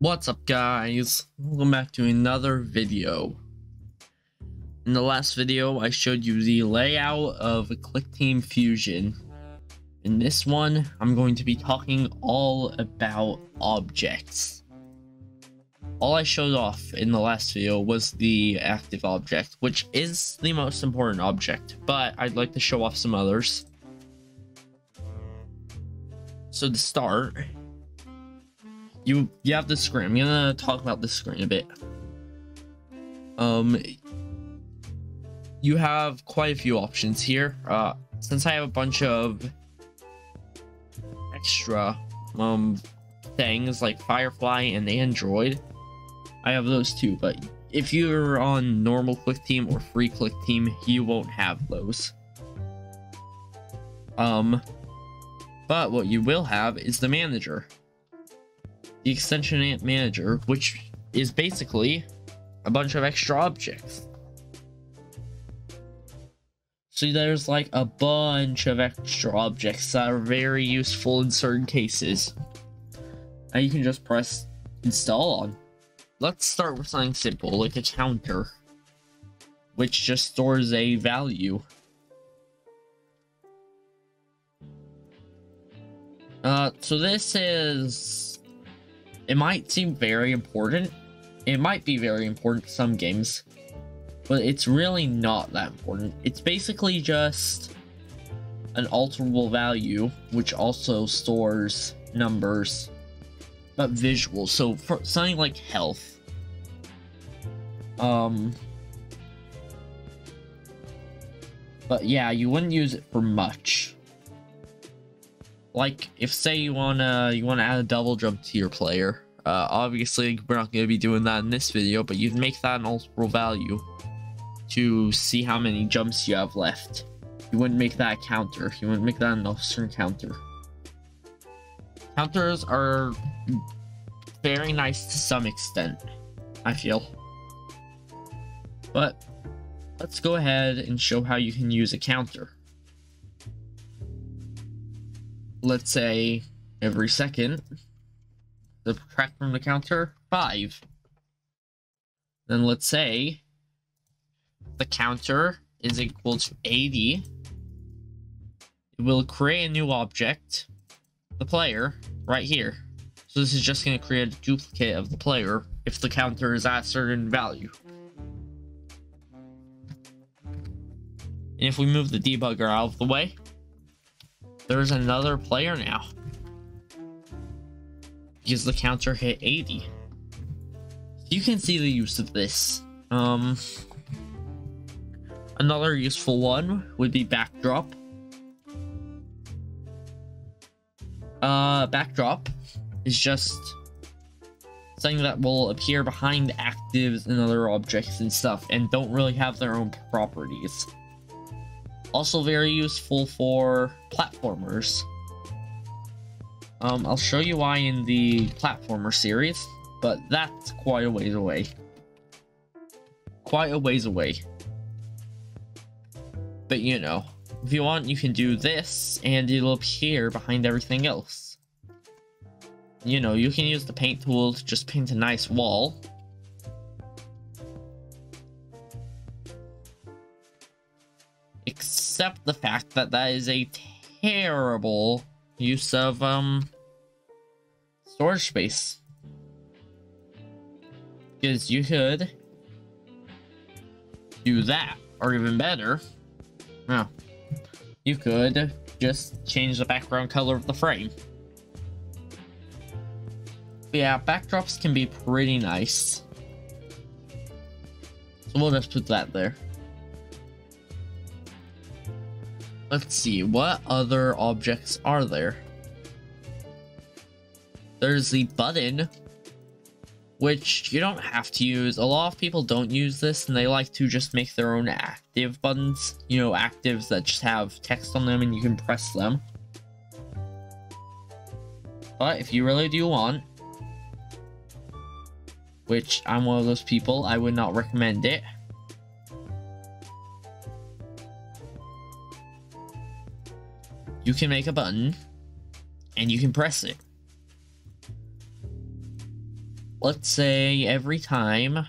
What's up guys? Welcome back to another video. In the last video, I showed you the layout of ClickTeam Fusion. In this one, I'm going to be talking all about objects. All I showed off in the last video was the active object, which is the most important object, but I'd like to show off some others. So to start, you you have the screen. I'm gonna talk about the screen a bit. Um, you have quite a few options here. Uh, since I have a bunch of extra um things like Firefly and Android, I have those too. But if you're on normal click team or free click team, you won't have those. Um, but what you will have is the manager the extension ant manager, which is basically a bunch of extra objects. So there's like a bunch of extra objects that are very useful in certain cases. And you can just press install on. Let's start with something simple, like a counter, which just stores a value. Uh, so this is it might seem very important. It might be very important to some games, but it's really not that important. It's basically just an alterable value, which also stores numbers, but visual. So for something like health, um, but yeah, you wouldn't use it for much like if say you wanna you wanna add a double jump to your player uh, obviously we're not to be doing that in this video but you'd make that an alterable value to see how many jumps you have left. You wouldn't make that a counter. You wouldn't make that an certain counter counters are very nice to some extent i feel. But let's go ahead and show how you can use a counter let's say every second, subtract from the counter five. Then let's say the counter is equal to 80. It will create a new object, the player, right here. So this is just going to create a duplicate of the player if the counter is at a certain value. And if we move the debugger out of the way, there's another player now. Because the counter hit 80. You can see the use of this. Um, another useful one would be backdrop. Uh, backdrop is just something that will appear behind actives and other objects and stuff and don't really have their own properties. Also very useful for platformers. Um, I'll show you why in the platformer series, but that's quite a ways away. Quite a ways away. But you know, if you want, you can do this, and it'll appear behind everything else. You know, you can use the paint tool to just paint a nice wall, accept the fact that that is a terrible use of um storage space. Because you could do that, or even better, well, you could just change the background color of the frame. But yeah, backdrops can be pretty nice. So we'll just put that there. Let's see, what other objects are there? There's the button, which you don't have to use. A lot of people don't use this and they like to just make their own active buttons. You know, actives that just have text on them and you can press them. But if you really do want, which I'm one of those people, I would not recommend it. You can make a button and you can press it. let's say every time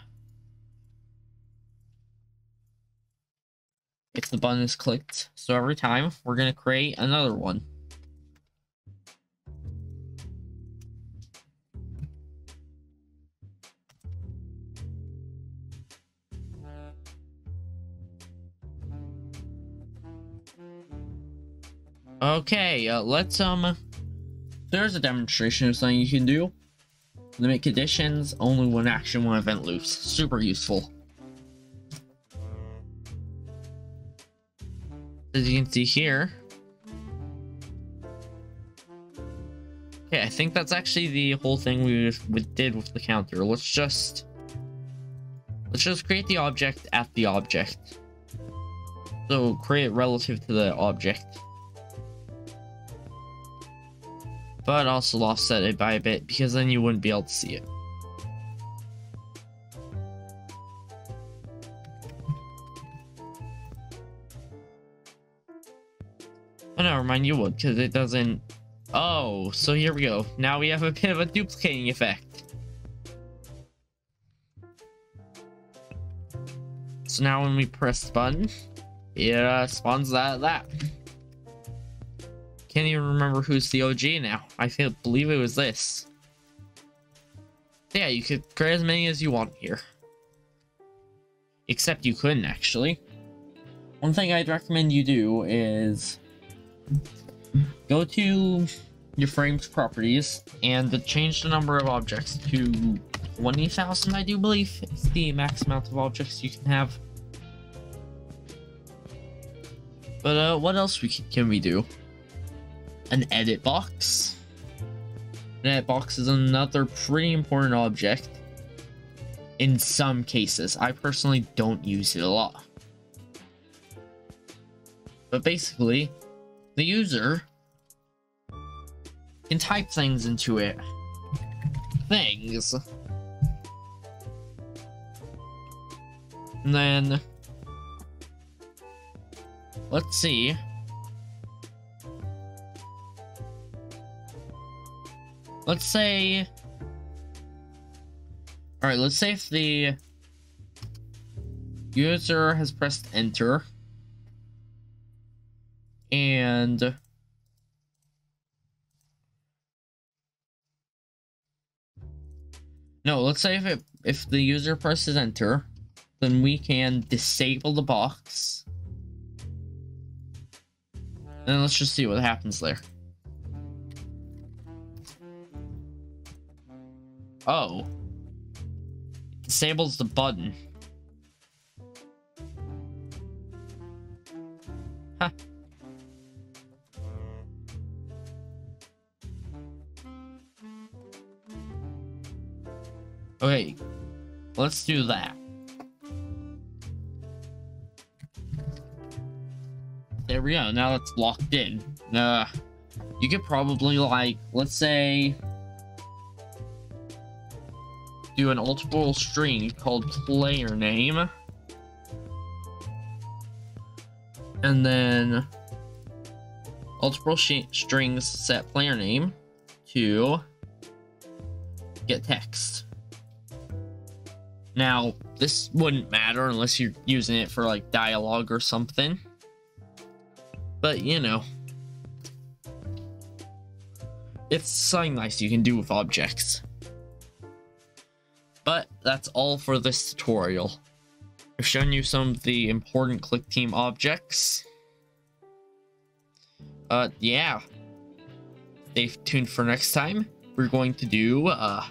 if the button is clicked. So every time we're going to create another one. Okay, uh, let's, um, there's a demonstration of something you can do. Limit conditions, only one action, one event loops. Super useful. As you can see here. Okay, I think that's actually the whole thing we, we did with the counter. Let's just... Let's just create the object at the object. So create relative to the object. But also offset it by a bit because then you wouldn't be able to see it. Oh, never mind, you would because it doesn't. Oh, so here we go. Now we have a bit of a duplicating effect. So now when we press the button, it uh, spawns that that. Can't even remember who's the OG now. I feel believe it was this. Yeah, you could create as many as you want here. Except you couldn't actually. One thing I'd recommend you do is go to your frames properties and change the number of objects to 20,000 I do believe It's the max amount of objects you can have. But uh, what else we can, can we do? An edit box. An edit box is another pretty important object in some cases. I personally don't use it a lot. But basically, the user can type things into it. Things. And then, let's see. Let's say... Alright, let's say if the user has pressed enter and no let's say if it if the user presses enter then we can disable the box. And let's just see what happens there Oh. Disables the button. Huh. Okay, let's do that. There we go, now it's locked in. Uh, you could probably like, let's say, do an alterable string called player name. And then alterable strings set player name to get text. Now, this wouldn't matter unless you're using it for like dialogue or something. But, you know. It's something nice you can do with objects. That's all for this tutorial. I've shown you some of the important click team objects. Uh, yeah. Stay tuned for next time. We're going to do, uh,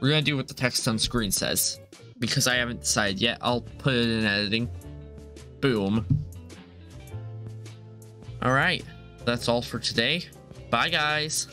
we're going to do what the text on screen says. Because I haven't decided yet, I'll put it in editing. Boom. Alright, that's all for today. Bye, guys.